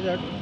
যাক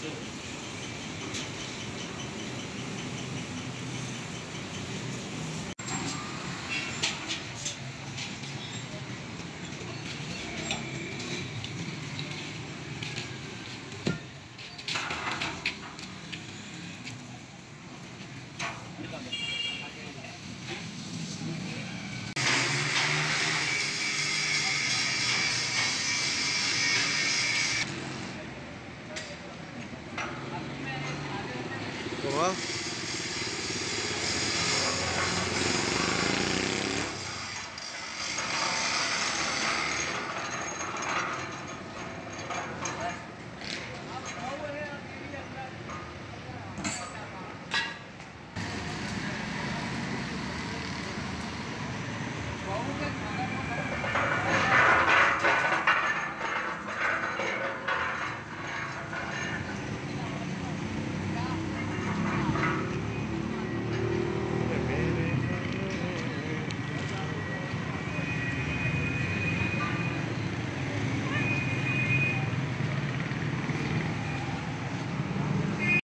Thank you.